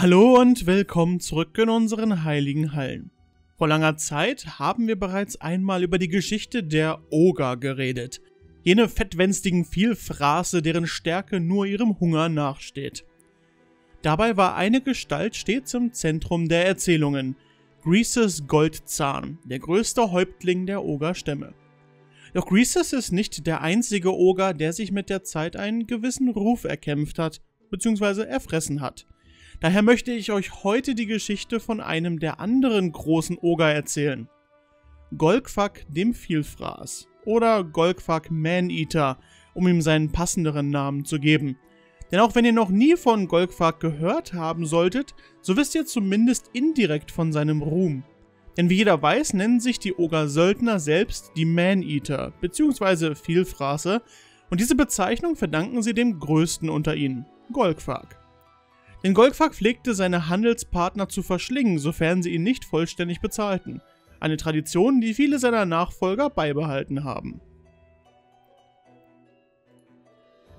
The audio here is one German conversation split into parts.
Hallo und willkommen zurück in unseren heiligen Hallen. Vor langer Zeit haben wir bereits einmal über die Geschichte der Oger geredet. Jene fettwänstigen Vielfraße, deren Stärke nur ihrem Hunger nachsteht. Dabei war eine Gestalt stets im Zentrum der Erzählungen. Greases Goldzahn, der größte Häuptling der Ogerstämme. Doch Greases ist nicht der einzige Oger, der sich mit der Zeit einen gewissen Ruf erkämpft hat, bzw. erfressen hat. Daher möchte ich euch heute die Geschichte von einem der anderen großen Oger erzählen. Golgfuck dem Vielfraß oder Golgfuck Maneater, um ihm seinen passenderen Namen zu geben. Denn auch wenn ihr noch nie von Golgfuck gehört haben solltet, so wisst ihr zumindest indirekt von seinem Ruhm. Denn wie jeder weiß, nennen sich die Oger-Söldner selbst die Maneater bzw. Vielfraße und diese Bezeichnung verdanken sie dem größten unter ihnen, Golgfuck. Denn Golgfuck pflegte seine Handelspartner zu verschlingen, sofern sie ihn nicht vollständig bezahlten. Eine Tradition, die viele seiner Nachfolger beibehalten haben.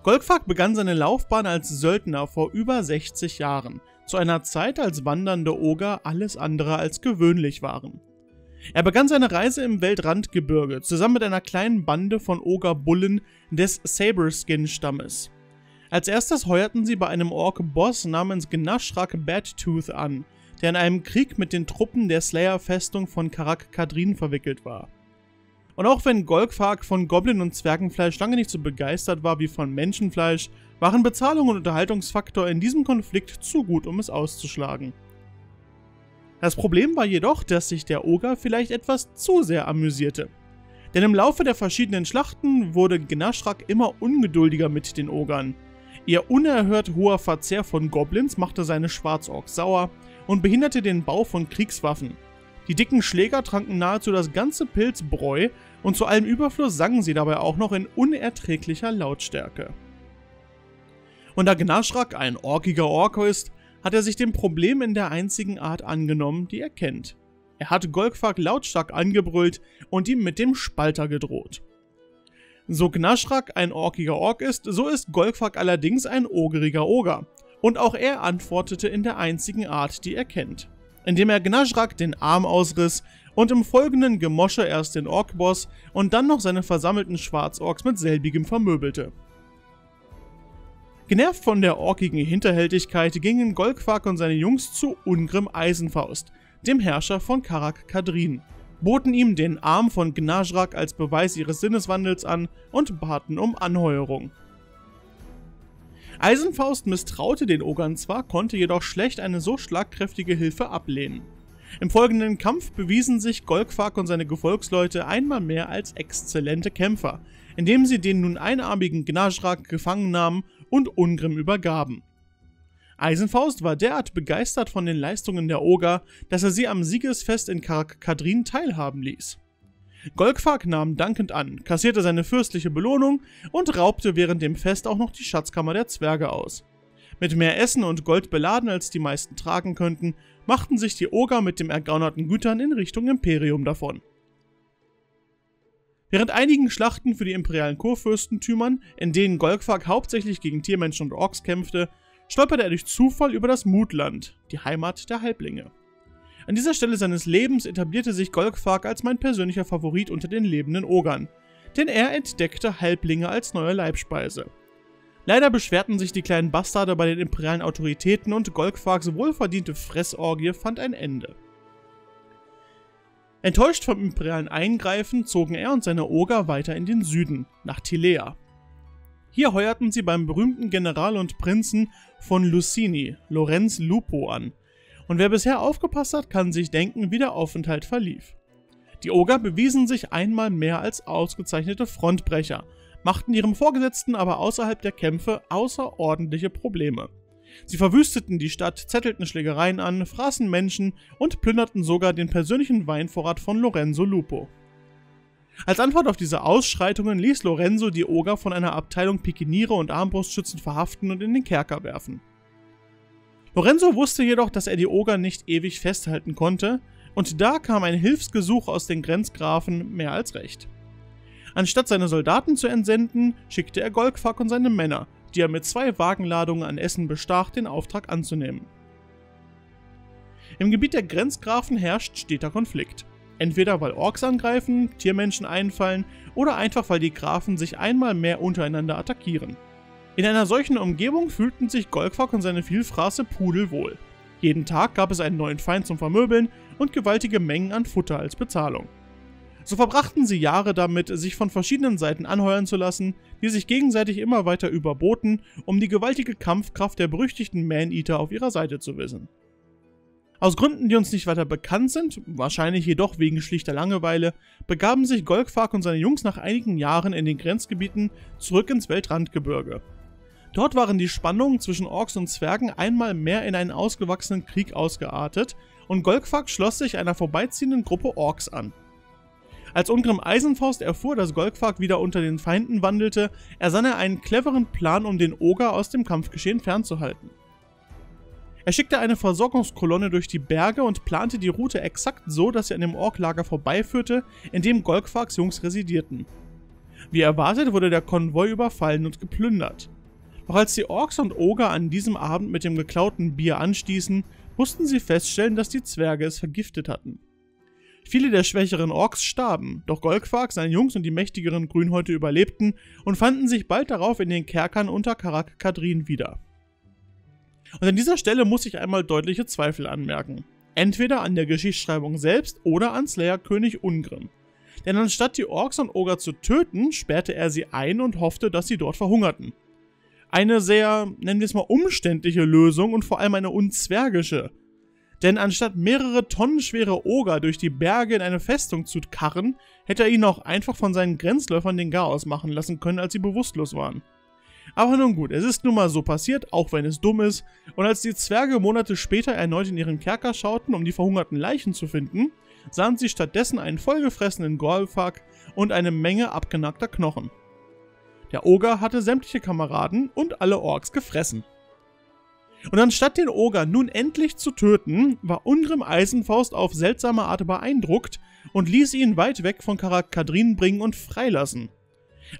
Golgfuck begann seine Laufbahn als Söldner vor über 60 Jahren, zu einer Zeit, als wandernde Oger alles andere als gewöhnlich waren. Er begann seine Reise im Weltrandgebirge zusammen mit einer kleinen Bande von Ogerbullen des Saberskin-Stammes. Als erstes heuerten sie bei einem Ork-Boss namens Gnashrak Badtooth an, der in einem Krieg mit den Truppen der Slayer-Festung von Karak Kadrin verwickelt war. Und auch wenn Golgfark von Goblin- und Zwergenfleisch lange nicht so begeistert war wie von Menschenfleisch, waren Bezahlung und Unterhaltungsfaktor in diesem Konflikt zu gut, um es auszuschlagen. Das Problem war jedoch, dass sich der Oger vielleicht etwas zu sehr amüsierte. Denn im Laufe der verschiedenen Schlachten wurde Gnashrak immer ungeduldiger mit den Ogern. Ihr unerhört hoher Verzehr von Goblins machte seine Schwarzorks sauer und behinderte den Bau von Kriegswaffen. Die dicken Schläger tranken nahezu das ganze Pilzbräu und zu allem Überfluss sangen sie dabei auch noch in unerträglicher Lautstärke. Und da Gnashrak ein orkiger Orko ist, hat er sich dem Problem in der einzigen Art angenommen, die er kennt. Er hat Golgfag lautstark angebrüllt und ihm mit dem Spalter gedroht. So Gnaschrak ein orkiger Ork ist, so ist Golgfak allerdings ein ogeriger Oger. Und auch er antwortete in der einzigen Art, die er kennt. Indem er Gnaschrak den Arm ausriss und im folgenden Gemosche erst den Orkboss und dann noch seine versammelten Schwarzorks mit selbigem vermöbelte. Genervt von der orkigen Hinterhältigkeit gingen Golgfak und seine Jungs zu Ungrim Eisenfaust, dem Herrscher von Karak Kadrin boten ihm den Arm von Gnajrak als Beweis ihres Sinneswandels an und baten um Anheuerung. Eisenfaust misstraute den Ogern zwar, konnte jedoch schlecht eine so schlagkräftige Hilfe ablehnen. Im folgenden Kampf bewiesen sich Golgfak und seine Gefolgsleute einmal mehr als exzellente Kämpfer, indem sie den nun einarmigen Gnajrak gefangen nahmen und Ungrim übergaben. Eisenfaust war derart begeistert von den Leistungen der Oger, dass er sie am Siegesfest in Kadrin teilhaben ließ. Golgfag nahm dankend an, kassierte seine fürstliche Belohnung und raubte während dem Fest auch noch die Schatzkammer der Zwerge aus. Mit mehr Essen und Gold beladen, als die meisten tragen könnten, machten sich die Oger mit dem ergaunerten Gütern in Richtung Imperium davon. Während einigen Schlachten für die imperialen Kurfürstentümern, in denen Golgfag hauptsächlich gegen Tiermenschen und Orks kämpfte, stolperte er durch Zufall über das Mutland, die Heimat der Halblinge. An dieser Stelle seines Lebens etablierte sich Golgfark als mein persönlicher Favorit unter den lebenden Ogern, denn er entdeckte Halblinge als neue Leibspeise. Leider beschwerten sich die kleinen Bastarde bei den imperialen Autoritäten und Golgfarks wohlverdiente Fressorgie fand ein Ende. Enttäuscht vom imperialen Eingreifen zogen er und seine Oger weiter in den Süden, nach Tilea, hier heuerten sie beim berühmten General und Prinzen von Lucini, Lorenz Lupo, an. Und wer bisher aufgepasst hat, kann sich denken, wie der Aufenthalt verlief. Die Oger bewiesen sich einmal mehr als ausgezeichnete Frontbrecher, machten ihrem Vorgesetzten aber außerhalb der Kämpfe außerordentliche Probleme. Sie verwüsteten die Stadt, zettelten Schlägereien an, fraßen Menschen und plünderten sogar den persönlichen Weinvorrat von Lorenzo Lupo. Als Antwort auf diese Ausschreitungen ließ Lorenzo die Oger von einer Abteilung Pikiniere und Armbrustschützen verhaften und in den Kerker werfen. Lorenzo wusste jedoch, dass er die Oger nicht ewig festhalten konnte, und da kam ein Hilfsgesuch aus den Grenzgrafen mehr als recht. Anstatt seine Soldaten zu entsenden, schickte er Golgfuck und seine Männer, die er mit zwei Wagenladungen an Essen bestach, den Auftrag anzunehmen. Im Gebiet der Grenzgrafen herrscht steter Konflikt. Entweder weil Orks angreifen, Tiermenschen einfallen oder einfach weil die Grafen sich einmal mehr untereinander attackieren. In einer solchen Umgebung fühlten sich Golkwak und seine Vielfraße pudelwohl. Jeden Tag gab es einen neuen Feind zum Vermöbeln und gewaltige Mengen an Futter als Bezahlung. So verbrachten sie Jahre damit, sich von verschiedenen Seiten anheuern zu lassen, die sich gegenseitig immer weiter überboten, um die gewaltige Kampfkraft der berüchtigten Man-Eater auf ihrer Seite zu wissen. Aus Gründen, die uns nicht weiter bekannt sind, wahrscheinlich jedoch wegen schlichter Langeweile, begaben sich Golgfark und seine Jungs nach einigen Jahren in den Grenzgebieten zurück ins Weltrandgebirge. Dort waren die Spannungen zwischen Orks und Zwergen einmal mehr in einen ausgewachsenen Krieg ausgeartet und Golgfark schloss sich einer vorbeiziehenden Gruppe Orks an. Als Ungrim Eisenfaust erfuhr, dass Golgfark wieder unter den Feinden wandelte, ersann er einen cleveren Plan, um den Oger aus dem Kampfgeschehen fernzuhalten. Er schickte eine Versorgungskolonne durch die Berge und plante die Route exakt so, dass sie an dem Orklager vorbeiführte, in dem Golgfarks Jungs residierten. Wie erwartet wurde der Konvoi überfallen und geplündert. Doch als die Orks und Oger an diesem Abend mit dem geklauten Bier anstießen, mussten sie feststellen, dass die Zwerge es vergiftet hatten. Viele der schwächeren Orks starben, doch Golgfark, seine Jungs und die mächtigeren Grünhäute überlebten und fanden sich bald darauf in den Kerkern unter Karak Kadrin wieder. Und an dieser Stelle muss ich einmal deutliche Zweifel anmerken. Entweder an der Geschichtsschreibung selbst oder an Slayer-König Ungrim. Denn anstatt die Orks und Oger zu töten, sperrte er sie ein und hoffte, dass sie dort verhungerten. Eine sehr, nennen wir es mal, umständliche Lösung und vor allem eine unzwergische. Denn anstatt mehrere Tonnen schwere Oger durch die Berge in eine Festung zu karren, hätte er ihn auch einfach von seinen Grenzläufern den Garaus machen lassen können, als sie bewusstlos waren. Aber nun gut, es ist nun mal so passiert, auch wenn es dumm ist, und als die Zwerge Monate später erneut in ihren Kerker schauten, um die verhungerten Leichen zu finden, sahen sie stattdessen einen vollgefressenen Golfak und eine Menge abgenackter Knochen. Der Oger hatte sämtliche Kameraden und alle Orks gefressen. Und anstatt den Oger nun endlich zu töten, war Ungrim Eisenfaust auf seltsame Art beeindruckt und ließ ihn weit weg von Karakadrin bringen und freilassen.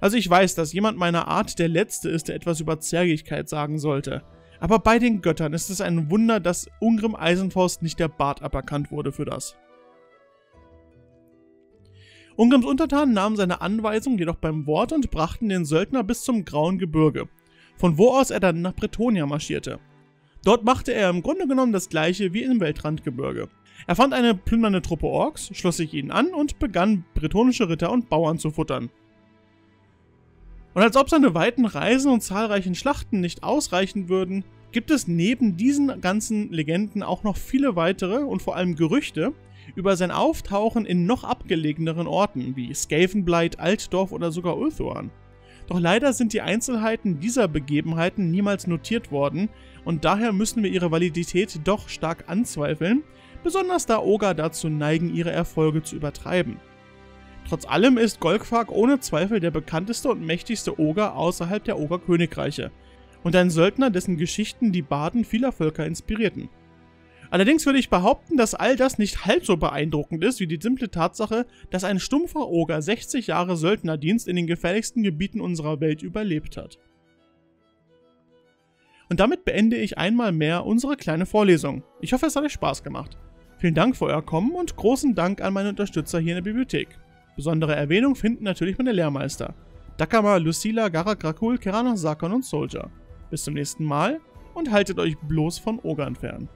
Also ich weiß, dass jemand meiner Art der Letzte ist, der etwas über Zärgigkeit sagen sollte. Aber bei den Göttern ist es ein Wunder, dass Ungrim Eisenfaust nicht der Bart aberkannt wurde für das. Ungrims Untertanen nahmen seine Anweisung jedoch beim Wort und brachten den Söldner bis zum Grauen Gebirge, von wo aus er dann nach Bretonia marschierte. Dort machte er im Grunde genommen das gleiche wie im Weltrandgebirge. Er fand eine plündernde Truppe Orks, schloss sich ihnen an und begann bretonische Ritter und Bauern zu futtern. Und als ob seine weiten Reisen und zahlreichen Schlachten nicht ausreichen würden, gibt es neben diesen ganzen Legenden auch noch viele weitere und vor allem Gerüchte über sein Auftauchen in noch abgelegeneren Orten wie Skavenblight, Altdorf oder sogar Ulthuan. Doch leider sind die Einzelheiten dieser Begebenheiten niemals notiert worden und daher müssen wir ihre Validität doch stark anzweifeln, besonders da Oga dazu neigen, ihre Erfolge zu übertreiben. Trotz allem ist Golgfark ohne Zweifel der bekannteste und mächtigste Oger außerhalb der Ogerkönigreiche und ein Söldner, dessen Geschichten die Baden vieler Völker inspirierten. Allerdings würde ich behaupten, dass all das nicht halb so beeindruckend ist wie die simple Tatsache, dass ein stumpfer Oger 60 Jahre Söldnerdienst in den gefährlichsten Gebieten unserer Welt überlebt hat. Und damit beende ich einmal mehr unsere kleine Vorlesung. Ich hoffe, es hat euch Spaß gemacht. Vielen Dank für euer Kommen und großen Dank an meine Unterstützer hier in der Bibliothek. Besondere Erwähnung finden natürlich meine Lehrmeister. Dakama, Lucila, Garak, Rakul, Keranos, Sakon und Soldier. Bis zum nächsten Mal und haltet euch bloß von Ogern fern.